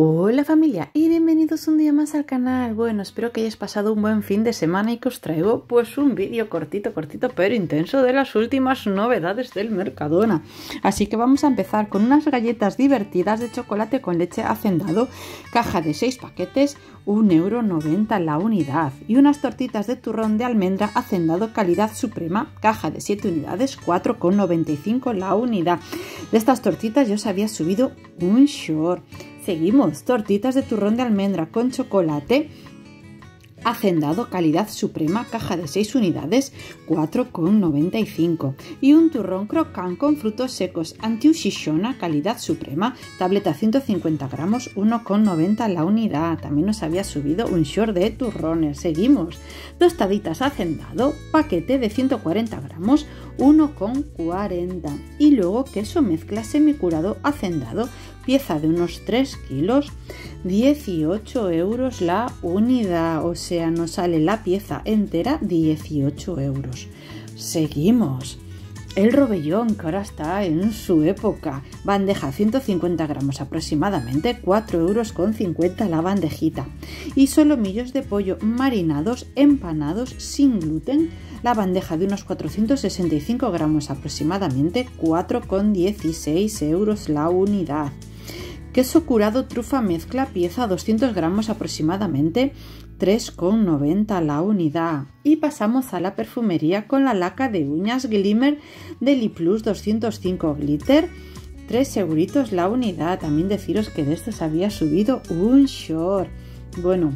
Hola familia y bienvenidos un día más al canal. Bueno, espero que hayáis pasado un buen fin de semana y que os traigo pues un vídeo cortito, cortito pero intenso de las últimas novedades del Mercadona. Así que vamos a empezar con unas galletas divertidas de chocolate con leche hacendado, caja de 6 paquetes, 1,90€ la unidad y unas tortitas de turrón de almendra hacendado calidad suprema, caja de 7 unidades, 4,95 la unidad. De estas tortitas yo os había subido un short seguimos. Tortitas de turrón de almendra con chocolate. Hacendado calidad suprema, caja de 6 unidades, 4,95. Y un turrón crocán con frutos secos anti-ushishona, calidad suprema, tableta 150 gramos, 1,90 la unidad. También nos había subido un short de turrones. Seguimos. Tostaditas hacendado, paquete de 140 gramos, 1,40. Y luego queso mezcla semicurado hacendado, pieza de unos 3 kilos, 18 euros la unidad, o sea, nos sale la pieza entera 18 euros. Seguimos. El robellón, que ahora está en su época. Bandeja 150 gramos aproximadamente, 4 euros con 50 la bandejita. Y solomillos de pollo marinados, empanados, sin gluten. La bandeja de unos 465 gramos aproximadamente, 4,16 euros la unidad. Queso curado trufa mezcla pieza 200 gramos aproximadamente 3,90 la unidad. Y pasamos a la perfumería con la laca de uñas Glimmer de Plus 205 glitter. 3 euritos la unidad. También deciros que de estos había subido un short. Bueno,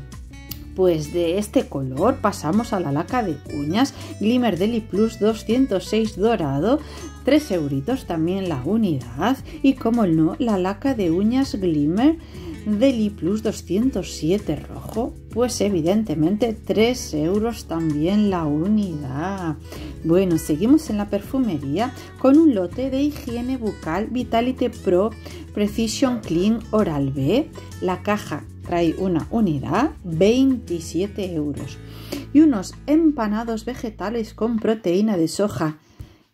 pues de este color pasamos a la laca de uñas Glimmer Deli Plus 206 dorado, 3 euritos también la unidad y como no, la laca de uñas Glimmer Deli Plus 207 rojo, pues evidentemente 3 euros también la unidad. Bueno, seguimos en la perfumería con un lote de higiene bucal Vitality Pro Precision Clean Oral B. La caja trae una unidad, 27 euros. Y unos empanados vegetales con proteína de soja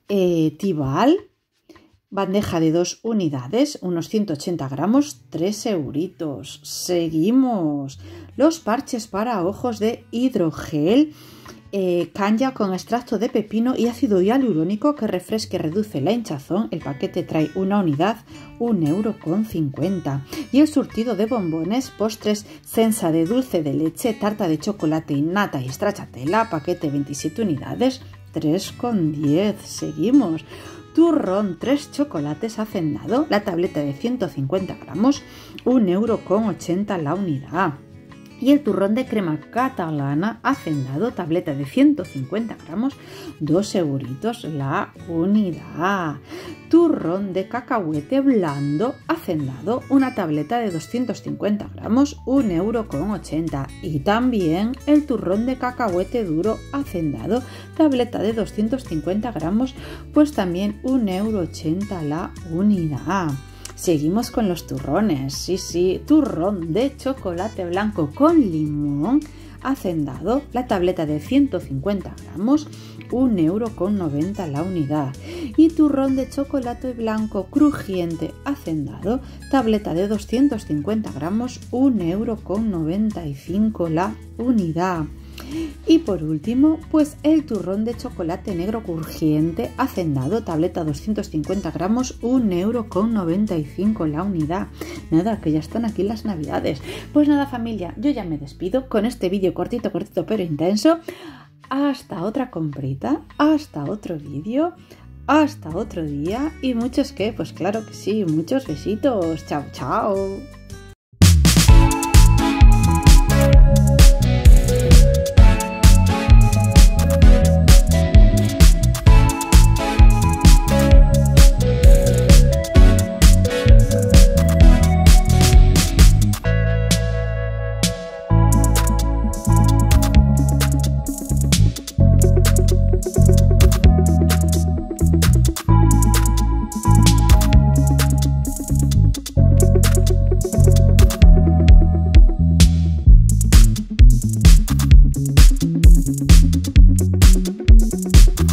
eh, Tibal, bandeja de dos unidades, unos 180 gramos, 3 euritos. Seguimos. Los parches para ojos de hidrogel eh, canya con extracto de pepino y ácido hialurónico que refresque y reduce la hinchazón. El paquete trae una unidad, 1,50 euro. Y el surtido de bombones, postres, sensa de dulce de leche, tarta de chocolate y nata y stracciatella, paquete 27 unidades, 3,10. Seguimos turrón, 3 chocolates hacendado, la tableta de 150 gramos, 1,80 euro la unidad y el turrón de crema catalana hacendado, tableta de 150 gramos, 2 euritos la unidad. Turrón de cacahuete blando hacendado, una tableta de 250 gramos, 1 euro con 80. Y también el turrón de cacahuete duro hacendado, tableta de 250 gramos, pues también 1 euro 80 la unidad. Seguimos con los turrones. Sí, sí, turrón de chocolate blanco con limón hacendado, la tableta de 150 gramos, 1,90 euro la unidad. Y turrón de chocolate blanco crujiente hacendado, tableta de 250 gramos, 1,95 euro la unidad. Y por último, pues el turrón de chocolate negro crujiente hacendado, tableta 250 gramos, 1,95€ la unidad. Nada, que ya están aquí las navidades. Pues nada familia, yo ya me despido con este vídeo cortito, cortito pero intenso. Hasta otra comprita, hasta otro vídeo, hasta otro día y muchos que, pues claro que sí, muchos besitos. Chao, chao. フフフフ。